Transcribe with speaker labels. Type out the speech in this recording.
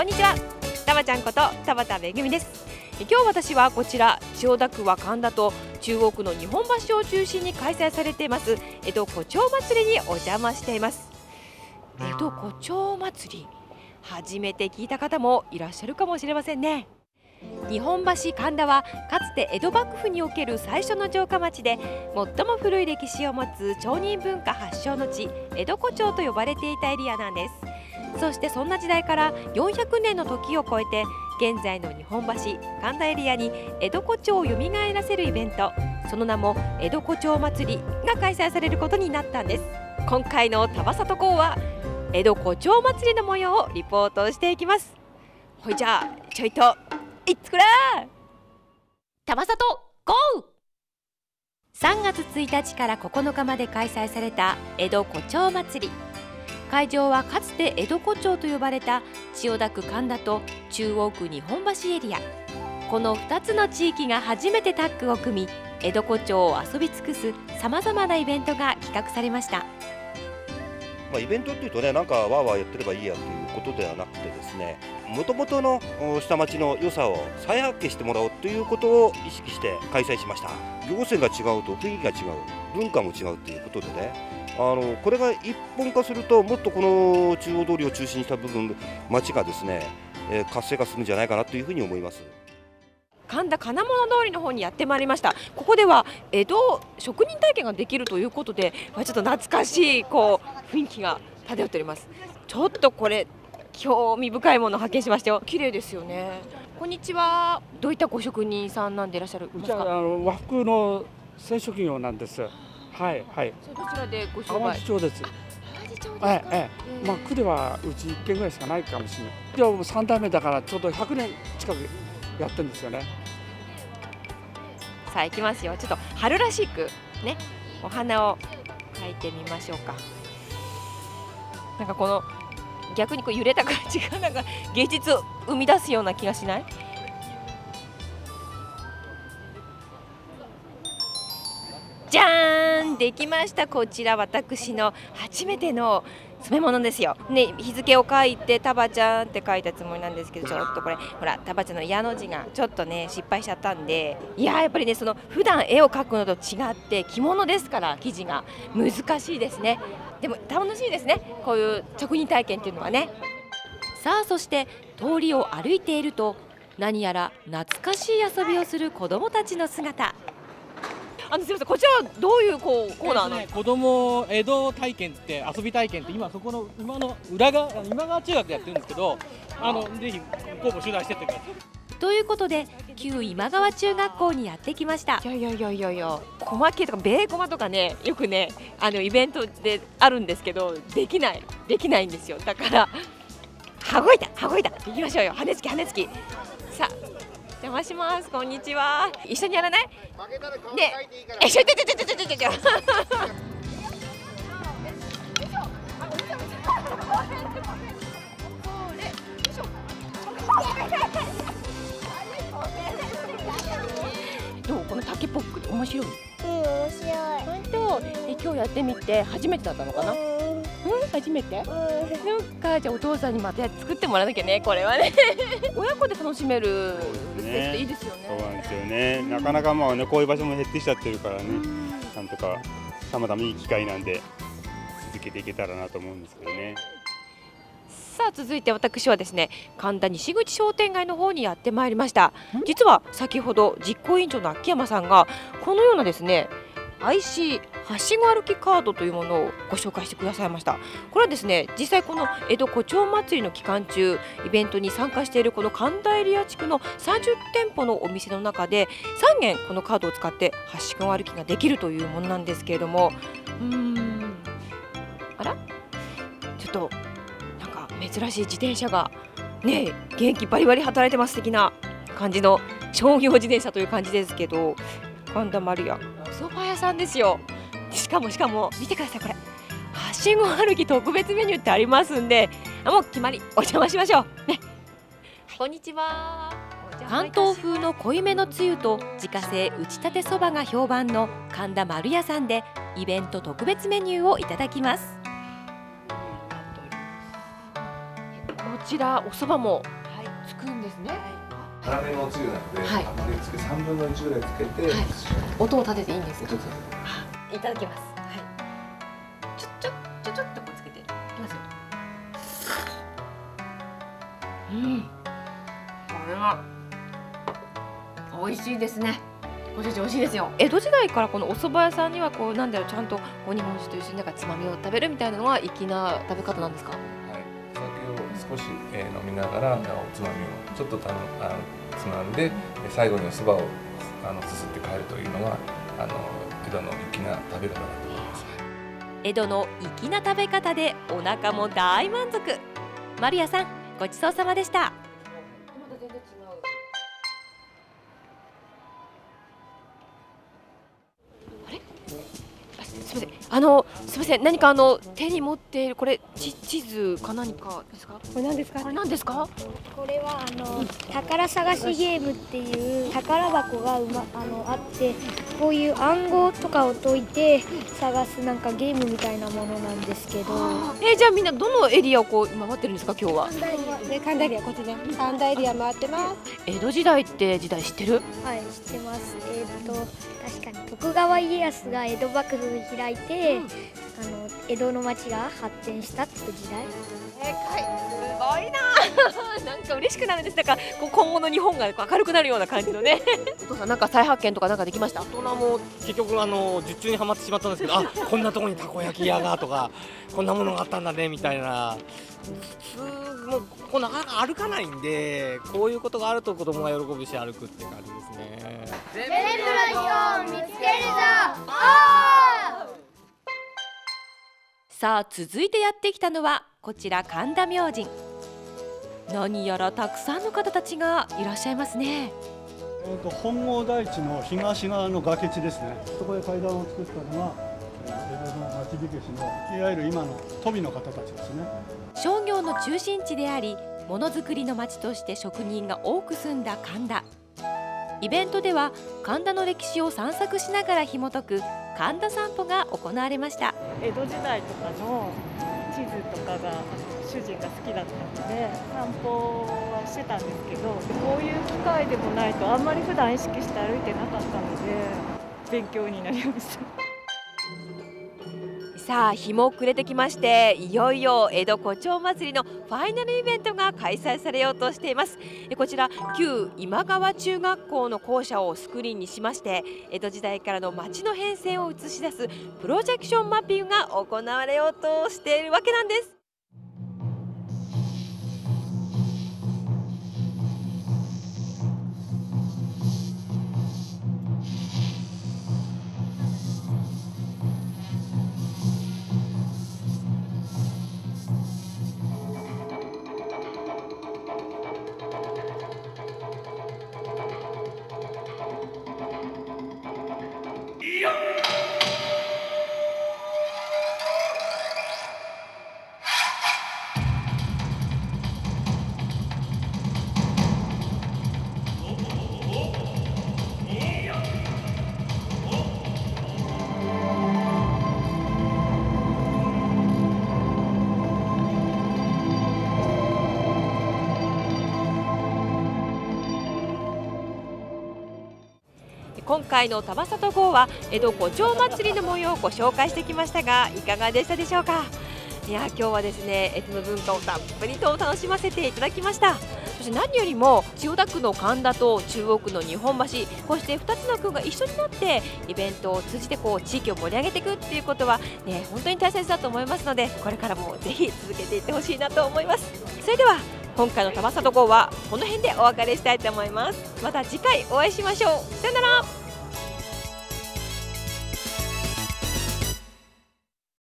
Speaker 1: こんにちは。たばちゃんこと田畑めぐみです。今日私はこちら千代田区は神田と中央区の日本橋を中心に開催されています。江戸胡蝶祭りにお邪魔しています。江戸胡蝶祭り初めて聞いた方もいらっしゃるかもしれませんね。日本橋神田はかつて江戸幕府における最初の城下町で最も古い歴史を持つ町人文化発祥の地江戸古町と呼ばれていたエリアなんですそしてそんな時代から400年の時を超えて現在の日本橋神田エリアに江戸古町を蘇らせるイベントその名も江戸古町祭りが開催されることになったんです。今回の玉里港は江戸古町祭りの模様をリポートしていきます。ほいじゃあちょいといっつくら玉里 GO! 3月1日から9日まで開催された江戸古町祭り。会場はかつて江戸古町と呼ばれた千代田区神田と中央区日本橋エリア。この2つの地域が初めてタッグを組み江戸古町を遊び尽くすさまざまなイベントが企画されました。
Speaker 2: まあ、イベントっていうとねなんかわーわーやってればいいやということではなくてですねもともとの下町の良さを再発見してもらおうということを意識して開催しました。行政が違うと雰囲気が違う。文化も違うということでねあのこれが一本化するともっとこの中央通りを中心にした部分町がですね、えー、活性化するんじゃないかなというふうに思います。
Speaker 1: 神田金物通りの方にやってまいりました。ここでは江戸職人体験ができるということでちょっと懐かしいこう雰囲気が漂っております。ちょっとこれ興味深いものを発見しましたよ。綺麗ですよね。こんにちは。どういったご職人さんなんでいらっしゃる
Speaker 3: うちはあの和服の染色業なんですはいはい。
Speaker 1: どちらでご商売
Speaker 3: 淡路町です。ええええ、まあ区ではうち1軒ぐらいしかないかもしれない。いやもう3代目だからちょうど100年近くやってるんですよね。
Speaker 1: さあ行きますよ。ちょっと春らしくねお花を描いてみましょうか。なんかこの逆にこう揺れた感じがなんか芸術を生み出すような気がしない？できました。こちら私の初めての染め物ですよ、ね、日付を書いて「タバちゃん」って書いたつもりなんですけどちょっとこれほらタバちゃんの矢の字がちょっとね失敗しちゃったんで。いややっぱりねその普段絵を描くのと違って着物ですから生地が。難しいですね。でも楽しいですね。こういう職人体験っていうのはね。さあそして通りを歩いていると何やら懐かしい遊びをする子どもたちの姿あのすみませんこちらはどういうこうコーナーなんですか、
Speaker 4: 子供江戸体験って遊び体験って今そこの今の裏側今川中学でやってるんですけどあのぜひ公募取材してってください。
Speaker 1: ということで旧今川中学校にやってきました。いやいやいやいやいや駒系とかベーコマとかねよくねあのイベントであるんですけどできないできないんですよ。だから羽子板羽子板行きましょうよ。羽根つき羽根つき。さあ邪魔しますこんにちは一緒にやらないねえちょちょちょちょちょちょちょどうこの竹ポック面白い
Speaker 5: うん面白い
Speaker 1: 本当え今日やってみて初めてだったのかなうん初めて？そっかじゃあお父さんにまた作ってもらわなきゃねこれはね。親子で楽しめるっていいですよね。
Speaker 6: そうなんですよね、なかなかまあねこういう場所も減ってきちゃってるからね、なんとかたまたまいい機会なんで続けていけたらなと思うんですけどね。
Speaker 1: さあ続いて私はですね神田西口商店街の方にやってまいりました。実は先ほど実行委員長の秋山さんがこのようなですね IC はしご歩きカードというものをご紹介してくださいました。これはですね実際この江戸古町祭りの期間中イベントに参加しているこの神田エリア地区の30店舗のお店の中で3軒このカードを使ってはしご歩きができるというものなんですけれども。うーん。あら？ちょっとなんか珍しい自転車がね元気バリバリ働いてます的な感じの商業自転車という感じですけど神田マリア。お蕎麦屋さんですよ。しかもしかも見てくださいこれ。はしご歩き特別メニューってありますんであもう決まり。お邪魔しましょう。ね。こんにちは。関東風の濃いめのつゆと自家製打ちたてそばが評判の神田丸屋さんでイベント特別メニューをいただきます。こちらお蕎麦も、はい、つくんですね。
Speaker 5: 辛めのおつゆなので、
Speaker 1: はい
Speaker 5: あまりつけ3分の1ぐらいつけて、
Speaker 1: はい音を立てていいんですよ。いただきます。はい。ちょちょちょちょっとこうつけていきますよ。うん。これは美味しいですね。ご主人美味しいですよ。江戸時代からこのお蕎麦屋さんにはこうなんだろうちゃんとこう日本酒と一緒になんかつまみを食べるみたいなのが粋な食べ方なんですか？
Speaker 5: 少し、えー飲みながら、おつまみをちょっとたのあつまんで、最後にお蕎麦をあのすすって帰るというのがあの江戸の粋な食べ方だと思います。
Speaker 1: 江戸の粋な食べ方でお腹も大満足。マリアさんごちそうさまでした。あすみません。あのすみません。何かあの手に持っているこれ地地図か何かですか？
Speaker 7: これ何ですか
Speaker 1: これ何ですか？
Speaker 7: これはあの宝探しゲームっていう宝箱がうまあのあってこういう暗号とかを解いて探すなんかゲームみたいなものなんですけど
Speaker 1: えーじゃあみんなどのエリアをこう回ってるんですか？今日は。
Speaker 7: で神田エリアこっちで神田エリア回ってます
Speaker 1: 江戸時代って時代知ってる？
Speaker 7: はい知ってますえっ、と確かに徳川家康が江戸幕府を開いて、あの江戸の町が発展したって時代。
Speaker 1: 正解すごいな。なんか嬉しくなるんです。だから今後の日本が明るくなるような感じのね。お父さんなんか再発見とかなんかできました？
Speaker 4: 大人も結局あの術中にはまってしまったんですけどあ こんなところにたこ焼き屋がとかこんなものがあったんだねみたいな。普通もうこんなあ歩かないんでこういうことがあると子供が喜ぶし歩くって感じですね。
Speaker 1: さあ続いてやってきたのはこちら神田明神何やらたくさんの方たちがいらっしゃいますね
Speaker 8: えーと本郷台地の東側の崖地ですね。そこで階段を作ったのがえー江戸の町火消しのいわゆる今の鳶の方たちですね。
Speaker 1: 商業の中心地でありものづくりの町として職人が多く住んだ神田イベントでは神田の歴史を散策しながら紐解く神田散歩が行われました
Speaker 9: 江戸時代とかの地図とかが主人が好きだったので散歩はしてたんですけどこういう機会でもないとあんまり普段意識して歩いてなかったので勉強になりました。
Speaker 1: さあ日も暮れてきましていよいよ江戸胡蝶祭りのファイナルイベントが開催されようとしています。えこちら旧今川中学校の校舎をスクリーンにしまして江戸時代からの街の変遷を映し出すプロジェクションマッピングが行われようとしているわけなんです。今回の玉里号は江戸古町祭りの模様をご紹介してきましたがいかがでしたでしょうか？いや今日はですね江戸の文化をたっぷりと楽しませていただきました。そして何よりも千代田区の神田と中央区の日本橋こうして2つの区が一緒になってイベントを通じてこう地域を盛り上げていくっていうことはね本当に大切だと思いますのでこれからもぜひ続けていってほしいなと思います。それでは今回の玉里号はこの辺でお別れしたいと思います。また次回お会いしましょう。さよなら。